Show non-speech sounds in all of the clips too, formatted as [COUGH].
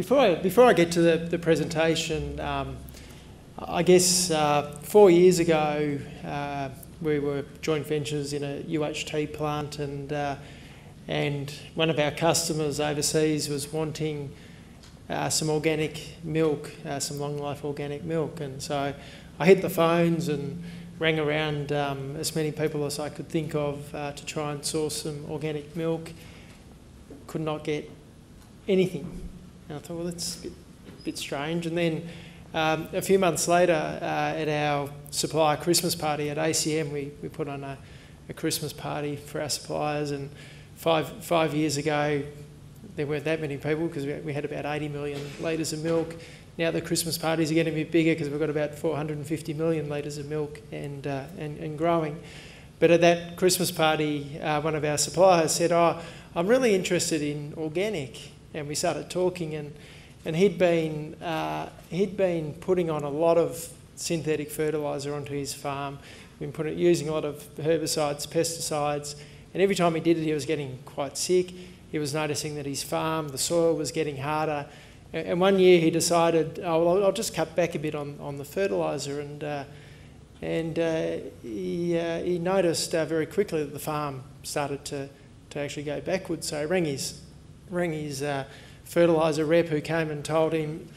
before I, before I get to the, the presentation, um, I guess uh, four years ago uh, we were joint ventures in a UHT plant, and uh, and one of our customers overseas was wanting uh, some organic milk, uh, some long life organic milk, and so I hit the phones and rang around um, as many people as I could think of uh, to try and source some organic milk. Could not get anything. And I thought, well, that's a bit, bit strange. And then um, a few months later, uh, at our supplier Christmas party at ACM, we, we put on a, a Christmas party for our suppliers. And five, five years ago, there weren't that many people because we, we had about 80 million litres of milk. Now the Christmas parties are getting a bit bigger because we've got about 450 million litres of milk and, uh, and, and growing. But at that Christmas party, uh, one of our suppliers said, Oh, I'm really interested in organic. And we started talking, and, and he'd, been, uh, he'd been putting on a lot of synthetic fertiliser onto his farm, been putting, using a lot of herbicides, pesticides, and every time he did it, he was getting quite sick. He was noticing that his farm, the soil was getting harder, and one year he decided, oh, well, I'll just cut back a bit on, on the fertiliser. And, uh, and uh, he, uh, he noticed uh, very quickly that the farm started to, to actually go backwards. So he rang his, rang his uh, fertiliser rep who came and told him,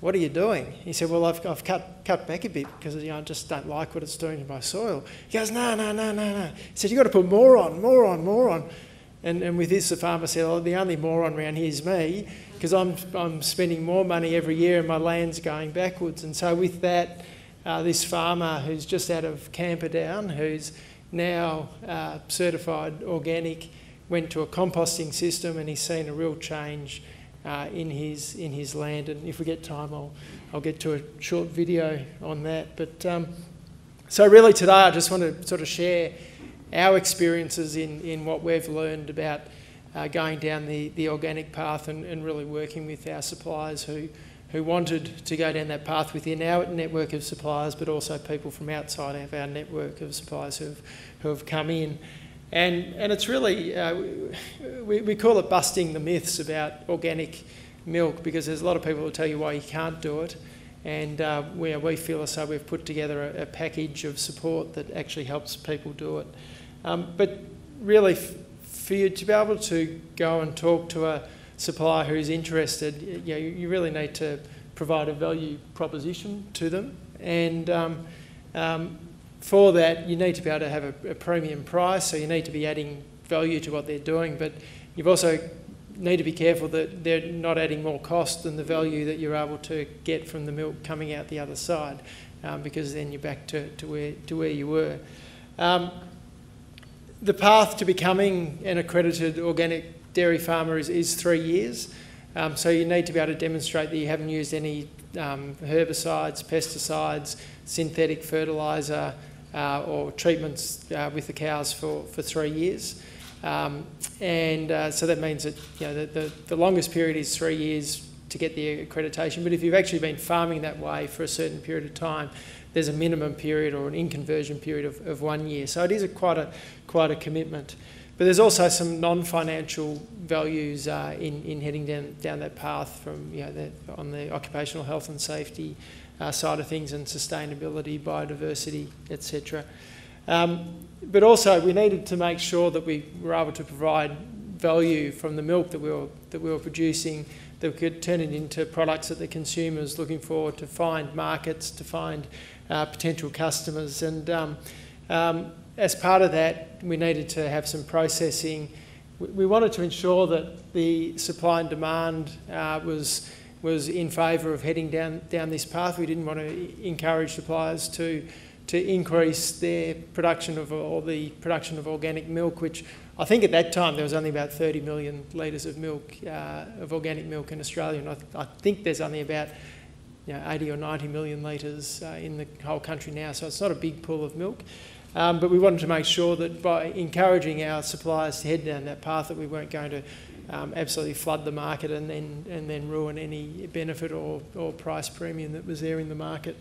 what are you doing? He said, well, I've, I've cut, cut back a bit because you know, I just don't like what it's doing to my soil. He goes, no, no, no, no, no. He said, you've got to put more on, more on, more on. And, and with this, the farmer said, oh, the only moron around here is me because I'm, I'm spending more money every year and my land's going backwards. And so, with that, uh, this farmer who's just out of Camperdown, who's now uh, certified organic, went to a composting system and he's seen a real change uh, in, his, in his land. And if we get time, I'll, I'll get to a short video on that. But um, so, really, today I just want to sort of share our experiences in, in what we've learned about uh, going down the, the organic path and, and really working with our suppliers who, who wanted to go down that path within our network of suppliers, but also people from outside of our network of suppliers who have, who have come in. And, and it's really, uh, we, we call it busting the myths about organic milk because there's a lot of people who tell you why you can't do it. And uh, we, we feel as though we've put together a, a package of support that actually helps people do it. Um, but really, for you to be able to go and talk to a supplier who's interested, you, know, you really need to provide a value proposition to them. And um, um, for that, you need to be able to have a, a, premium price, so you need to be adding value to what they're doing, but you've also need to be careful that they're not adding more cost than the value that you're able to get from the milk coming out the other side, um, because then you're back to, to, where, to where you were. Um, the path to becoming an accredited organic dairy farmer is, is three years. Um, so you need to be able to demonstrate that you haven't used any um, herbicides, pesticides, synthetic fertiliser, uh, or treatments uh, with the cows for, for three years. Um, and uh, so that means that you know, the, the, the, longest period is three years to get the accreditation. But if you've actually been farming that way for a certain period of time, there's a minimum period or an inconversion period of, of one year. So it is a quite a quite a commitment. But there's also some non-financial values uh, in, in heading down, down that path from you know, the, on the occupational health and safety uh, side of things and sustainability, biodiversity, etc. Um, but also we needed to make sure that we were able to provide value from the milk that we were, that we were producing that we could turn it into products that the consumers looking for to find markets, to find uh, potential customers. And um, um, as part of that, we needed to have some processing. We wanted to ensure that the supply and demand uh, was was in favour of heading down down this path. We didn't want to encourage suppliers to to increase their production of or the production of organic milk, which I think at that time there was only about 30 million litres of milk uh, of organic milk in Australia, and I, th- I think there's only about you know, 80 or 90 million litres uh, in the whole country now, so it's not a big pool of milk. Um, but we wanted to make sure that by encouraging our suppliers to head down that path, that we weren't going to um, absolutely flood the market and then and then ruin any benefit or, or price premium that was there in the market.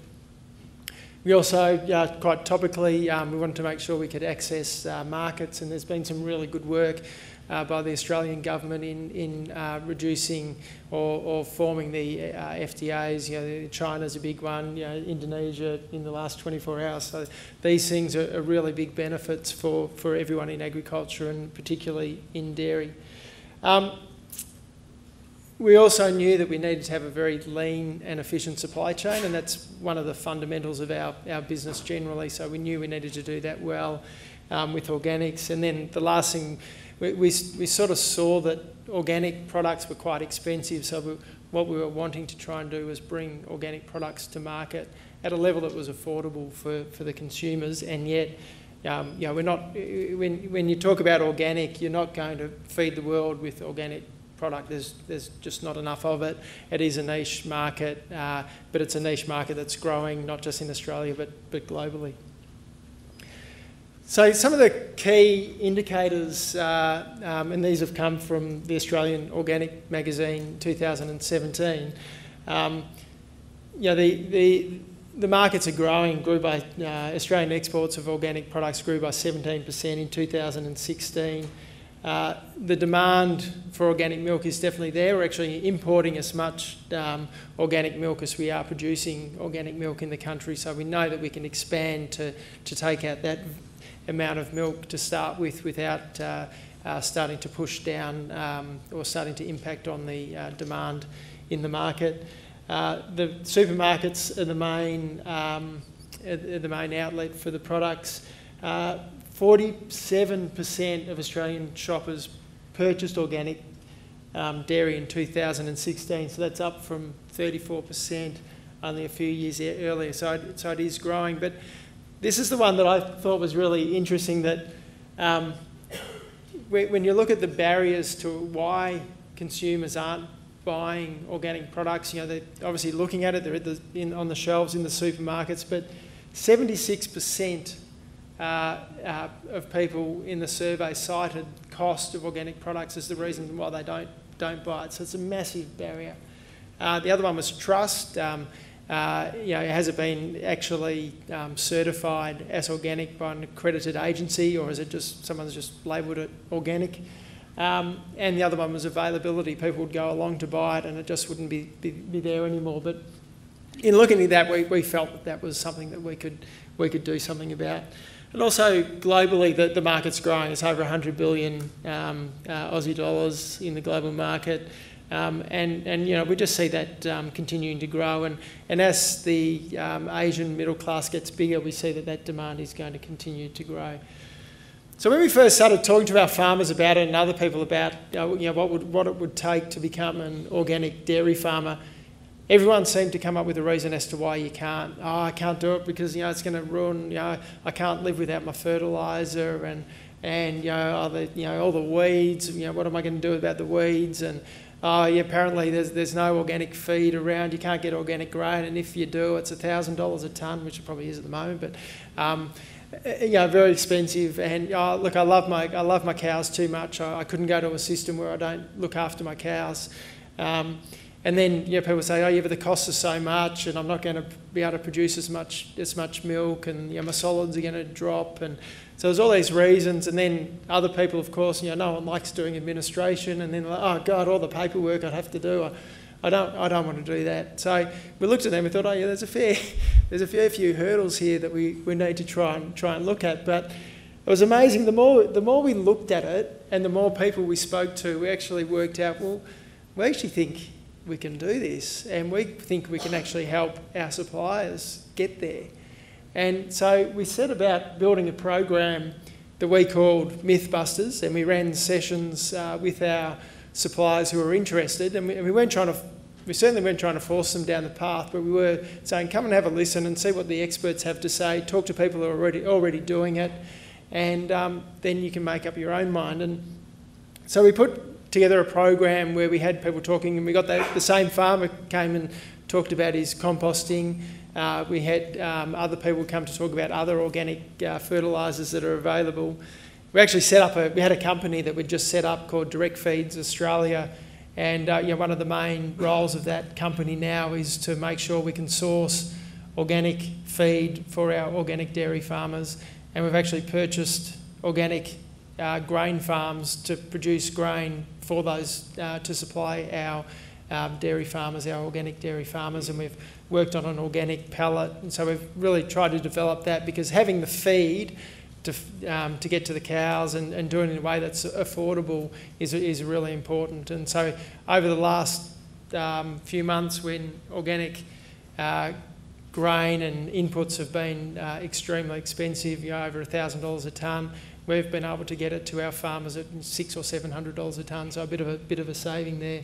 We also, uh, quite topically, um, we wanted to make sure we could access uh, markets, and there's been some really good work uh, by the Australian government in, in uh, reducing or, or, forming the uh, FTAs. You know, China's a big one, you know, Indonesia in the last 24 hours. So these things are, are really big benefits for, for everyone in agriculture and particularly in dairy. Um, we also knew that we needed to have a very lean and efficient supply chain, and that's one of the fundamentals of our, our business generally. So we knew we needed to do that well um, with organics. And then the last thing, we, we, we, sort of saw that organic products were quite expensive. So we, what we were wanting to try and do was bring organic products to market at a level that was affordable for, for the consumers, and yet um, you know, we're not, when, when you talk about organic, you're not going to feed the world with organic product. There's, there's just not enough of it. It is a niche market, uh, but it's a niche market that's growing not just in Australia but, but globally. So some of the key indicators, uh, um, and these have come from the Australian Organic Magazine 2017. Um, you know, the, the, the markets are growing, grew by, uh, Australian exports of organic products grew by 17% in 2016. Uh, the demand for organic milk is definitely there. We're actually importing as much um, organic milk as we are producing organic milk in the country, so we know that we can expand to, to take out that amount of milk to start with without uh, uh, starting to push down um, or starting to impact on the uh, demand in the market. Uh, the supermarkets are the main, um, are the main outlet for the products. 47% of Australian shoppers purchased organic um, dairy in 2016, so that's up from 34% only a few years earlier. So it, so it is growing. But this is the one that I thought was really interesting that um, when you look at the barriers to why consumers aren't buying organic products, you know, they're obviously looking at it, they're the, in, on the shelves in the supermarkets, but 76% uh, uh, of people in the survey cited cost of organic products as the reason why they don't don't buy it. So it's a massive barrier. Uh, the other one was trust. Um, uh, you know, has it been actually um, certified as organic by an accredited agency, or is it just someone's just labelled it organic? Um, and the other one was availability. People would go along to buy it, and it just wouldn't be, be, be there anymore. But in looking at that, we, we felt that that was something that we could we could do something about. And also globally, the, the market's growing. It's over 100 billion um, uh, Aussie dollars in the global market. Um, and, and you know we just see that um, continuing to grow and, and as the um, Asian middle class gets bigger we see that that demand is going to continue to grow. So when we first started talking to our farmers about it and other people about you know, you know, what, would, what it would take to become an organic dairy farmer, everyone seemed to come up with a reason as to why you can't. Oh, I can't do it because you know it's going to ruin. You know, I can't live without my fertilizer and and you know, all the, you know all the weeds. You know, what am I going to do about the weeds? And oh, yeah, apparently there's there's no organic feed around. You can't get organic grain, and if you do, it's a thousand dollars a ton, which it probably is at the moment. But um, you know, very expensive. And oh, look, I love my I love my cows too much. I, I, couldn't go to a system where I don't look after my cows. Um, and then you know, people say, oh yeah, but the costs are so much, and I'm not going to be able to produce as much as much milk, and you know, my solids are going to drop, and so there's all these reasons. And then other people, of course, you know, no one likes doing administration, and then like, oh god, all the paperwork I'd have to do. I, I don't, I don't want to do that. So we looked at them and thought, oh yeah, there's a fair, [LAUGHS] there's a fair few hurdles here that we, we need to try and try and look at. But it was amazing. The more, the more we looked at it, and the more people we spoke to, we actually worked out, well, we actually think we can do this and we think we can actually help our suppliers get there. And so we set about building a program that we called Mythbusters and we ran sessions uh, with our suppliers who were interested and we, and we weren't trying to we certainly weren't trying to force them down the path, but we were saying, come and have a listen and see what the experts have to say. Talk to people who are already already doing it, and um, then you can make up your own mind. And so we put together a program where we had people talking, and we got the, the same farmer came and talked about his composting. Uh, we had um, other people come to talk about other organic uh, fertilisers that are available. We actually set up a, we had a company that we'd just set up called Direct Feeds Australia. And uh, know, one of the main roles of that company now is to make sure we can source organic feed for our organic dairy farmers. And we've actually purchased organic uh, grain farms to produce grain for those uh, to supply our um, dairy farmers, our organic dairy farmers, and we've worked on an organic pellet. And so we've really tried to develop that because having the feed to, um, to get to the cows and, and doing it in a way that's affordable is, is really important. And so over the last um, few months when organic uh, grain and inputs have been uh, extremely expensive, you know, over $1,000 a tonne, we've been able to get it to our farmers at six or seven hundred dollars a tonne, so a bit of a bit of a saving there.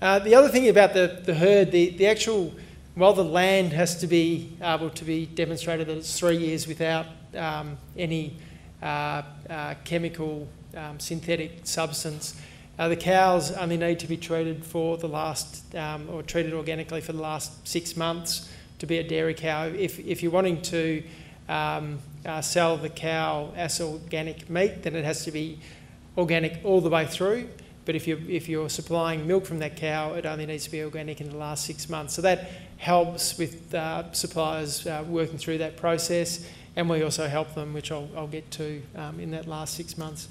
Uh, the other thing about the, the herd, the, the actual, well, the land has to be able to be demonstrated that it's three years without um, any uh, uh, chemical um, synthetic substance. Uh, the cows only need to be treated for the last, um, or treated organically for the last six months to be a dairy cow. If, if you're wanting to um, uh, sell the cow as organic meat, then it has to be organic all the way through. But if you're, if you're supplying milk from that cow, it only needs to be organic in the last six months. So that helps with uh, suppliers uh, working through that process, and we also help them, which I'll, I'll get to um, in that last six months.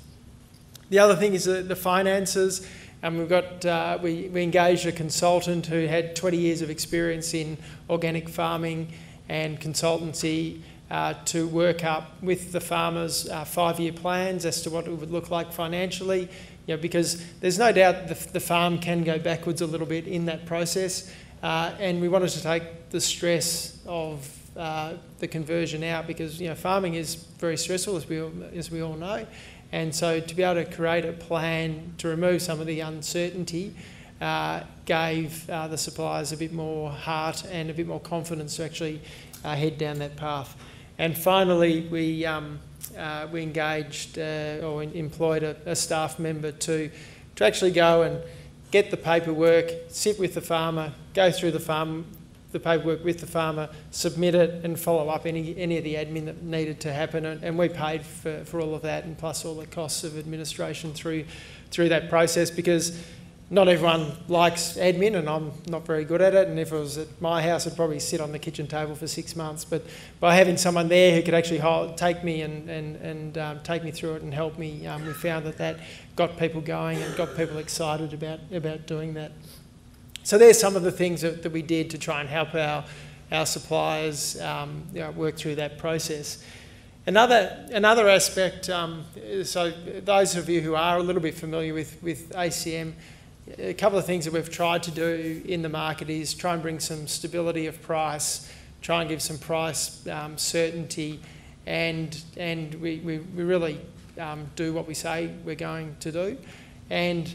The other thing is the, the finances. And we've got, uh, we, we engaged a consultant who had 20 years of experience in organic farming and consultancy uh, to work up with the farmers uh, five-year plans as to what it would look like financially you know, because there's no doubt the, the farm can go backwards a little bit in that process. Uh, and we wanted to take the stress of uh, the conversion out because you know farming is very stressful as we all, as we all know, and so to be able to create a plan to remove some of the uncertainty uh, gave uh, the suppliers a bit more heart and a bit more confidence to actually uh, head down that path. And finally, we um, uh, we engaged or employed a, a, staff member to, to actually go and get the paperwork, sit with the farmer, go through the farm, the paperwork with the farmer, submit it, and follow up any, any of the admin that needed to happen. And, and we paid for, for all of that, and plus all the costs of administration through through that process because not everyone likes admin, and I'm not very good at it. And if it was at my house, I'd probably sit on the kitchen table for six months. But by having someone there who could actually hold, take me and, and, and um, take me through it and help me, um, we found that that got people going and got people excited about, about doing that. So there's some of the things that, that we did to try and help our, our suppliers um, you know, work through that process. Another, another aspect, um, so those of you who are a little bit familiar with, with ACM, a couple of things that we've tried to do in the market is try and bring some stability of price, try and give some price um, certainty, and and we, we, we really um, do what we say we're going to do. And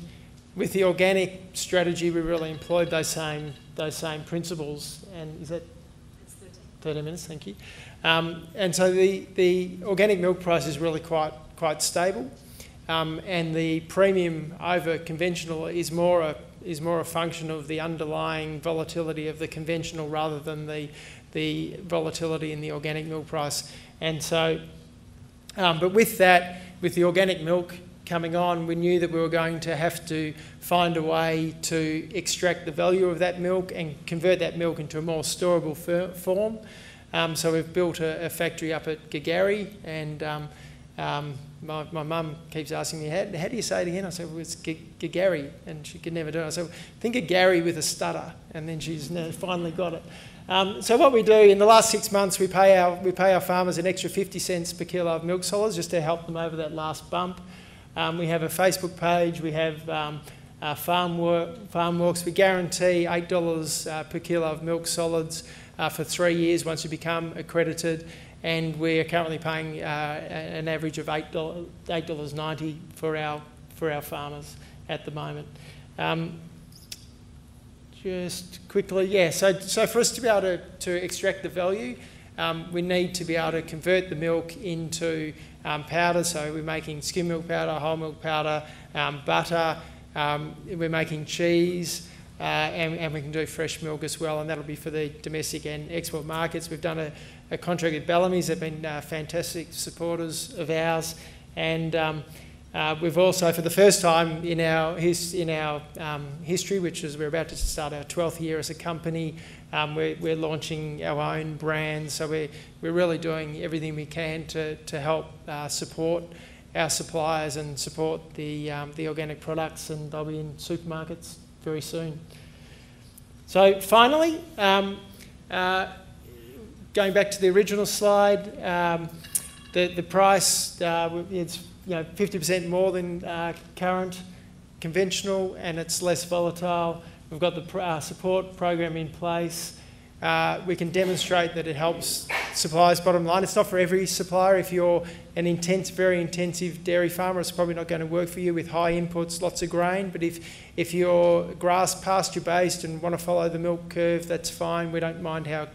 with the organic strategy, we really employed those same those same principles. And is that 30 minutes? Thank you. Um, and so the, the organic milk price is really quite quite stable. Um, and the premium over conventional is more a is more a function of the underlying volatility of the conventional rather than the the volatility in the organic milk price. And so, um, but with that, with the organic milk coming on, we knew that we were going to have to find a way to extract the value of that milk and convert that milk into a more storable form. Um, so we've built a, a, factory up at Girgarre and um, um, my, mum keeps asking me, how, how do you say it again? I said, well, it's G- Gary, and she could never do it. I said, think of Gary with a stutter, and then she's finally got it. Um, so what we do in the last six months, we pay our we pay our farmers an extra 50 cents per kilo of milk solids just to help them over that last bump. Um, we have a Facebook page. We have um, uh, farm work, farm walks. We guarantee eight dollars uh, per kilo of milk solids uh, for three years once you become accredited and we are currently paying uh, an average of $8, $8.90 for our, for our farmers at the moment. Um, just quickly, yeah, so, so for us to be able to, to extract the value, um, we need to be able to convert the milk into um, powder. So we're making skim milk powder, whole milk powder, um, butter, um, we're making cheese, uh, and, and, we can do fresh milk as well, and that'll be for the domestic and export markets. We've done a, a contract with Bellamy's. They've been uh, fantastic supporters of ours, and um, uh, we've also, for the first time in our his, in our um, history, which is we're about to start our 12th year as a company, um, we're, we're launching our own brand. So we're we're really doing everything we can to to help uh, support our suppliers and support the, um, the organic products, and they'll be in supermarkets very soon. So finally, um, uh, going back to the original slide, um, the, the price uh, it's you know 50% more than uh, current conventional and it's less volatile. We've got the uh, support program in place. Uh, we can demonstrate that it helps suppliers' bottom line. It's not for every supplier. If you're an intense, very intensive dairy farmer, it's probably not going to work for you with high inputs, lots of grain. But if, if you're grass pasture based and want to follow the milk curve, that's fine. We don't mind how,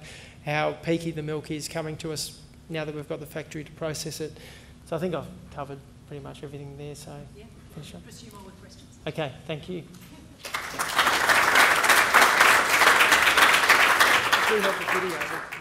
how peaky the milk is coming to us now that we've got the factory to process it. So I think I've covered pretty much everything there. So yeah. finish up. Pursue more with questions. Okay, thank you. [LAUGHS] Do